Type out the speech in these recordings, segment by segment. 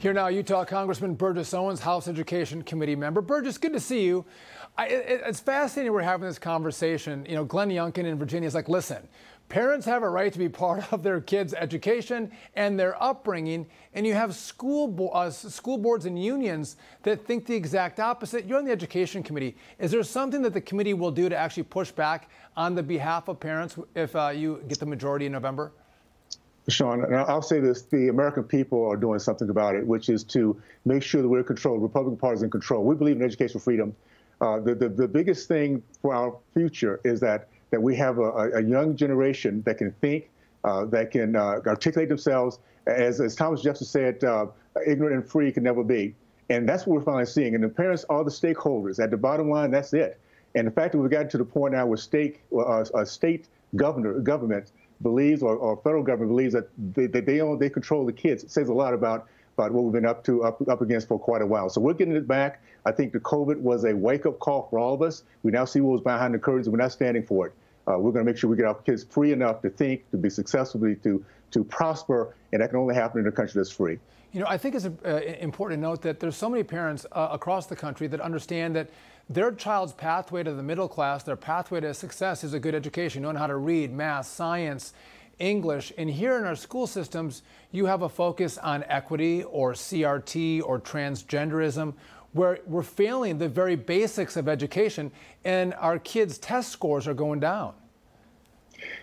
Here now, Utah Congressman Burgess Owens, House Education Committee member. Burgess, good to see you. I, it, it's fascinating we're having this conversation. You know, Glenn Youngkin in Virginia is like, listen, parents have a right to be part of their kids' education and their upbringing, and you have school, bo uh, school boards and unions that think the exact opposite. You're on the Education Committee. Is there something that the committee will do to actually push back on the behalf of parents if uh, you get the majority in November? Sean, and I'll say this, the American people are doing something about it, which is to make sure that we're in control, the Republican Party is in control. We believe in educational freedom. Uh, the, the, the, biggest thing for our future is that, that we have a, a young generation that can think, uh, that can uh, articulate themselves. As, as Thomas Jefferson said, uh, ignorant and free can never be. And that's what we're finally seeing. And the parents are the stakeholders. At the bottom line, that's it. And the fact that we've gotten to the point now where state, uh, state governor, government believes or, or federal government believes that they, that they own, they control the kids. It says a lot about about what we've been up to up, up against for quite a while. So we're getting it back. I think the COVID was a wake up call for all of us. We now see what was behind the curtains, and we're not standing for it. Uh, we're going to make sure we get our kids free enough to think, to be successful, to to prosper, and that can only happen in a country that's free. You know, I think it's uh, important to note that there's so many parents uh, across the country that understand that their child's pathway to the middle class, their pathway to success is a good education, knowing how to read, math, science, English. And here in our school systems, you have a focus on equity or CRT or transgenderism, where we're failing the very basics of education and our kids' test scores are going down.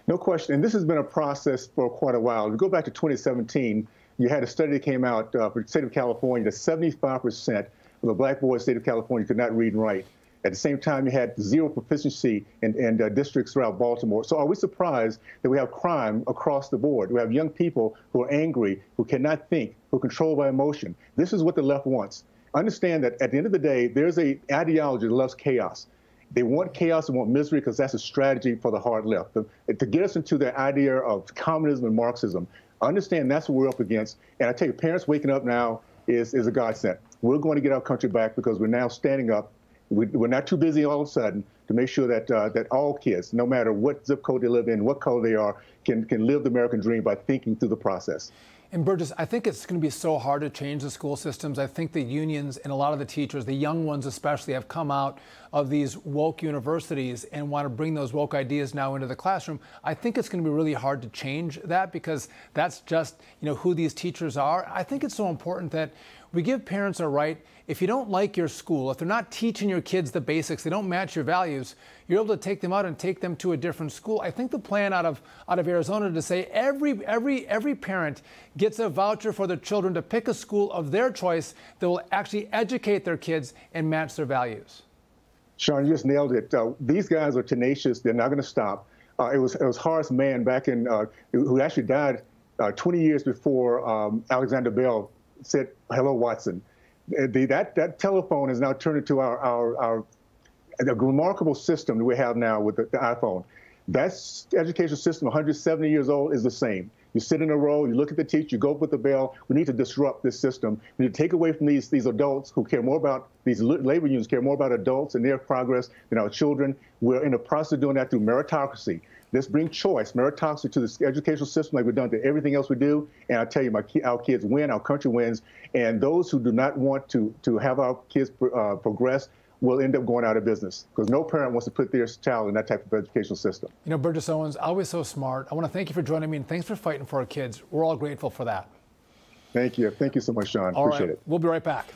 No question. And this has been a process for quite a while. If you go back to 2017, you had a study that came out uh, for the state of California that 75% of the black boys in the state of California could not read and write. At the same time, you had zero proficiency in, in uh, districts throughout Baltimore. So are we surprised that we have crime across the board? We have young people who are angry, who cannot think, who are controlled by emotion. This is what the left wants. Understand that at the end of the day, there's a ideology that loves chaos. They want chaos and want misery because that's a strategy for the hard left. To, to get us into the idea of communism and Marxism, understand that's what we're up against. And I tell you, parents waking up now is, is a godsend. We're going to get our country back because we're now standing up. We, are not too busy all of a sudden to make sure that uh, that all kids, no matter what zip code they live in, what color they are, can can live the American dream by thinking through the process. And Burgess, I think it's going to be so hard to change the school systems. I think the unions and a lot of the teachers, the young ones especially, have come out of these woke universities and want to bring those woke ideas now into the classroom. I think it's going to be really hard to change that because that's just, you know, who these teachers are. I think it's so important that we give parents a right. If you don't like your school, if they're not teaching your kids the basics, they don't match your values, you're able to take them out and take them to a different school. I think the plan out of out of Arizona to say every every every parent gets a voucher for their children to pick a school of their choice that will actually educate their kids and match their values. Sean, you just nailed it. Uh, these guys are tenacious. They're not going to stop. Uh, it was it was Horace Mann back in uh, who actually died uh, 20 years before um, Alexander Bell said, "Hello, Watson." Uh, the, that that telephone has now turned into our our, our remarkable system that we have now with the, the iPhone. That education system, 170 years old, is the same. You sit in a row, you look at the teacher, you go up with the bell. We need to disrupt this system. We need to take away from these, these adults who care more about, these labor unions care more about adults and their progress than our children. We're in the process of doing that through meritocracy. Let's bring choice, meritocracy to the educational system like we've done to everything else we do. And I tell you, my, our kids win, our country wins. And those who do not want to, to have our kids uh, progress, will end up going out of business because no parent wants to put their child in that type of educational system. You know, Burgess Owens, always so smart. I want to thank you for joining me and thanks for fighting for our kids. We're all grateful for that. Thank you. Thank you so much, Sean. All Appreciate right. it. We'll be right back.